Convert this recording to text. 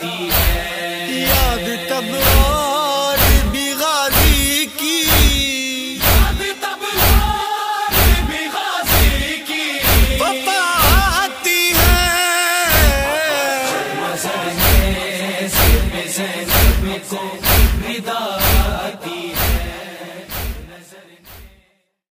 आती है। याद तब और भी गाजी की। याद तब और भी गाजी की। वफा आती है। मजर में सिर में जैनब को